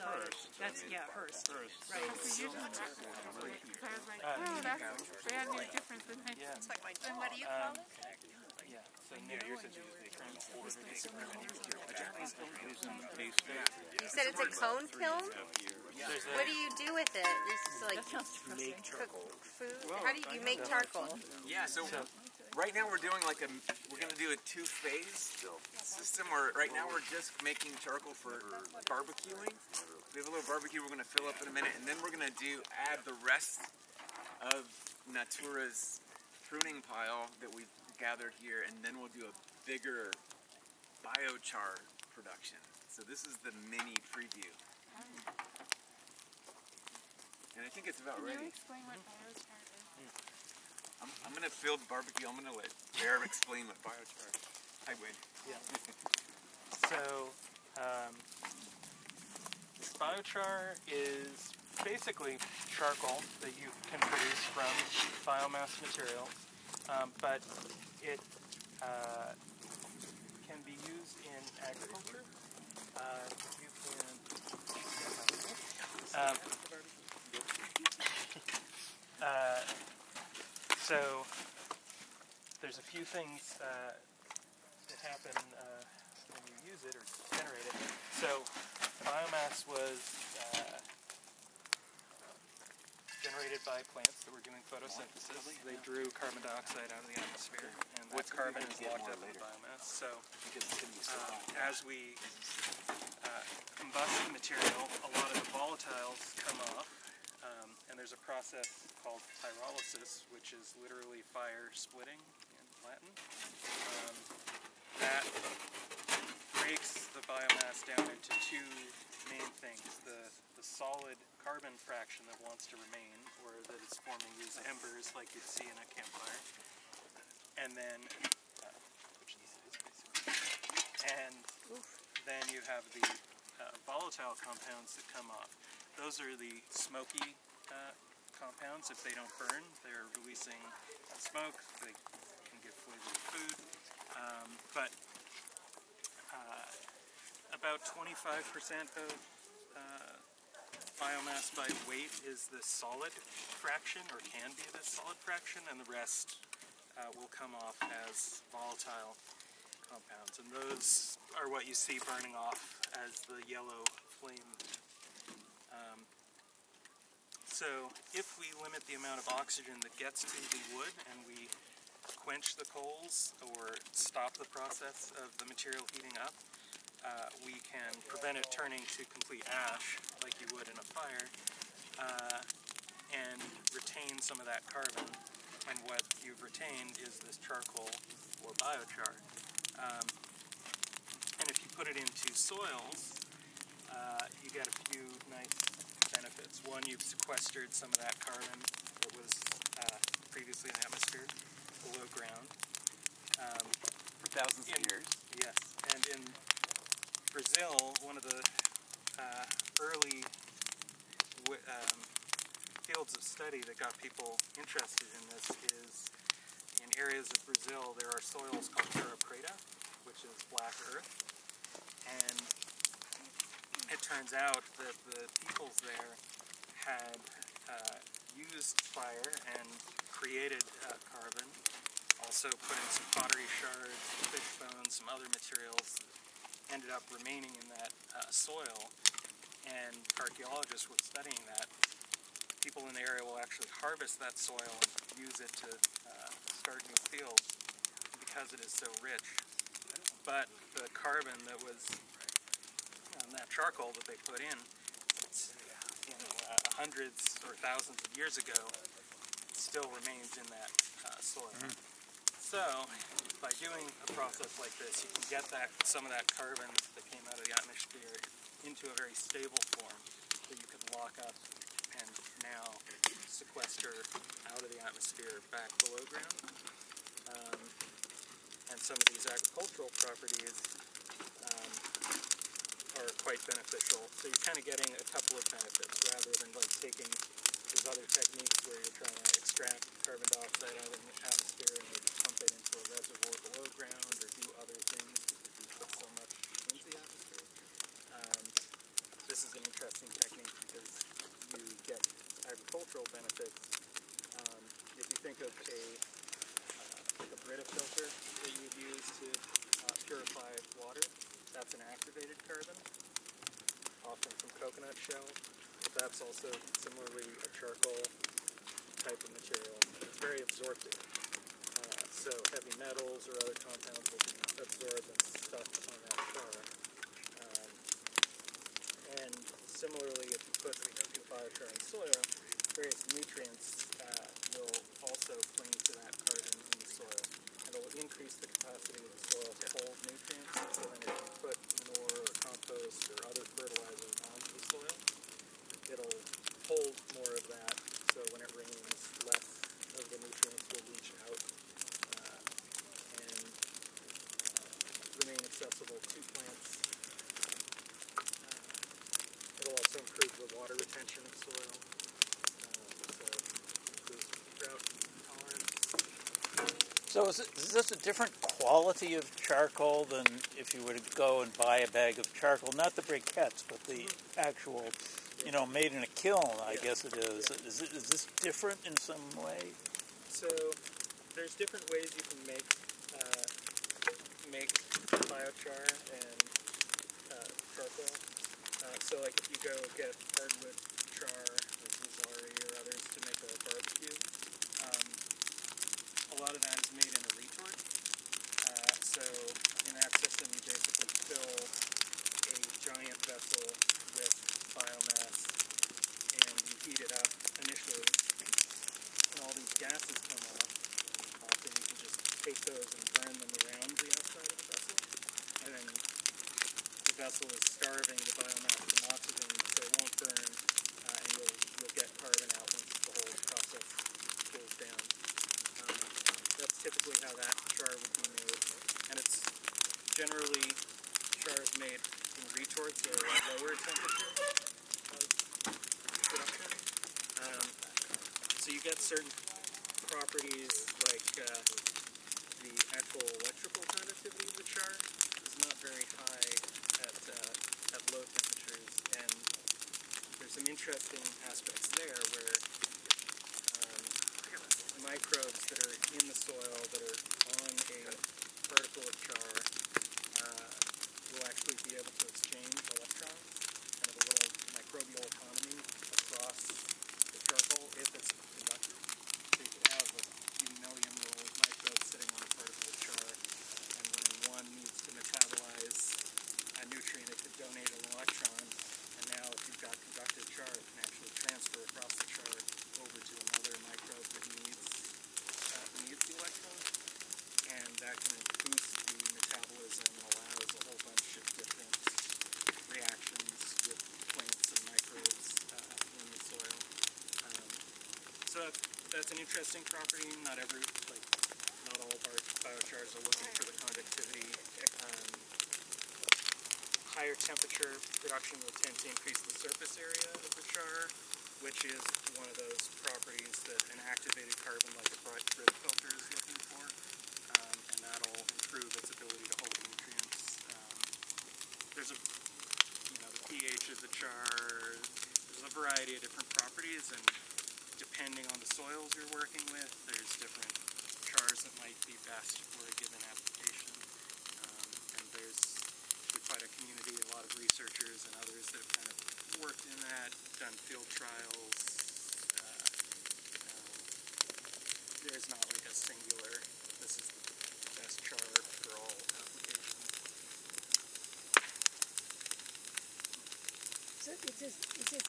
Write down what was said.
Hearst. That's, yeah, Hearst. Hearst. Right. So, You just because I was like, oh, that's brand new difference than I Yeah, And what do you call it? yeah. So yeah, yours is usually. You said it's a cone kiln? There's What do you do with it? This is like Make cook charcoal. food? How do you, you make charcoal? Yeah, so right now we're doing like a, we're gonna do a two-phase system, or right now we're just making charcoal for barbecuing. We have a little barbecue we're gonna fill up in a minute, and then we're gonna do, add the rest of Natura's pruning pile that we've gathered here, and then we'll do a bigger biochar production. So this is the mini preview. Oh. And I think it's about Can you ready. explain what biochar I'm, I'm gonna build barbecue. I'm gonna let Jared explain what biochar. is. Hi, Wade. so, um, this biochar is basically charcoal that you can produce from biomass materials, um, but it uh, can be used in agriculture. Uh, you can. Um, uh, so there's a few things uh, that happen uh, when you use it or generate it. So biomass was uh, generated by plants that were doing photosynthesis. They drew carbon dioxide out of the atmosphere, and that What's carbon is locked up in the biomass. So Because it's gonna be so hot. uh, as we uh, combust the material, a lot of the volatiles come off, um, and there's a process called pyrolysis, which is literally fire splitting in Latin. Um, that breaks the biomass down into two main things: the the solid carbon fraction that wants to remain, or that is forming these embers like you'd see in a campfire, and then uh, and then you have the uh, volatile compounds that come off. Those are the smoky uh, compounds. If they don't burn, they're releasing smoke. They can give flavor to food. Um, but uh, about 25% of uh, biomass by weight is the solid fraction, or can be the solid fraction, and the rest uh, will come off as volatile compounds, and those are what you see burning off as the yellow flame. Um, so if we limit the amount of oxygen that gets to the wood and we quench the coals or stop the process of the material heating up, uh, we can prevent it turning to complete ash like you would in a fire uh, and retain some of that carbon. And what you've retained is this charcoal or biochar. Um, and if you put it into soils, uh, you get a few nice benefits. One, you've sequestered some of that carbon that was uh, previously in the atmosphere below ground. Um, For thousands of years. Yes, and in Brazil, one of the uh, early um, fields of study that got people interested in this is in areas of Brazil there are soils called terra preta, which is black earth, and it turns out that the peoples there had uh, used fire and created uh, carbon, also put in some pottery shards, fish bones, some other materials that ended up remaining in that uh, soil. And archaeologists were studying that. People in the area will actually harvest that soil and use it to uh, start new fields because it is so rich. But the carbon that was on that charcoal that they put in, it's, you know, uh, hundreds or thousands of years ago, still remains in that uh, soil. So, by doing a process like this, you can get that some of that carbon that came out of the atmosphere into a very stable form that you can lock up and now sequester out of the atmosphere back below ground. Um, and some of these agricultural properties are quite beneficial. So you're kind of getting a couple of benefits rather than like taking these other techniques where you're trying to extract carbon dioxide out of the atmosphere and maybe pump it into a reservoir below ground or do other things because you put so much into the atmosphere. Um, this is an interesting technique because you get agricultural benefits. Um, if you think of a, uh, like a Brita filter that you would use to uh, purify water, that's an activated carbon, often from coconut shell. But that's also similarly a charcoal type of material. It's very absorptive. Uh, so heavy metals or other compounds will be absorbed and stuck on that char. Um, and similarly, if you put biochar in soil, various nutrients uh, will also cling to that carbon in the soil. And it will increase the capacity of the soil to hold nutrients. So then if you put manure or compost or other fertilizers onto the soil, it'll hold more of that. So when it rains, less of the nutrients will leach out uh, and uh, remain accessible to plants. Uh, it'll also improve the water retention of soil. Um, so improves drought tolerance. So is, it, is this a different quality of charcoal than if you were to go and buy a bag of charcoal? Not the briquettes, but the actual, you know, made in a kiln, I Yeah. guess it is. Is, it, is this different in some way? So there's different ways you can make uh, make biochar and uh, charcoal. Uh, so like if you go get hardwood char like Lazzari or others to make a barbecue, a lot of that is made in a retort. Uh, so in that system you basically fill a giant vessel with biomass and you heat it up initially and all these gases come off, often you can just take those and burn them around the outside of the vessel. And then the vessel is starving the biomass from oxygen, so it won't burn, uh, and you'll, you'll get carbon out once the whole process cools down. Um, that's typically how that char would be made. And it's generally char is made in retorts or lower temperature of production. Um, so you get certain properties like uh, the actual electrical conductivity of the char is not very high at, uh, at low temperatures, and there's some interesting aspects there where microbes that are in the soil that are on a particle of char uh, will actually be able to exchange electrons, kind of a little microbial economy across the charcoal if it's conductive. So you could have a few million little microbes sitting on a particle of char, and when one needs to metabolize a nutrient, it could donate an electron, and now if you've got conductive char, it can actually transfer across the char over to another microbe that needs, uh, needs the electron, and that can boost the metabolism and allows a whole bunch of different reactions with plants and microbes uh, in the soil. Um, so that's, that's an interesting property. Not every, like, not all bio- biochars are looking for the conductivity. Um, higher temperature production will tend to increase the surface area of the char, which is one of those properties that an activated carbon like a Brita filter is looking for. Um, and that'll improve its ability to hold nutrients. Um, there's a, you know, the pH of the char, there's a variety of different properties, and depending on the soils you're working with, there's different chars that might be best for a given application. Um, and there's quite a community, a lot of researchers and others that have kind of worked in that, done field trials. Uh, um, there's not like a singular, this is the best char for all applications. So it's just, it's just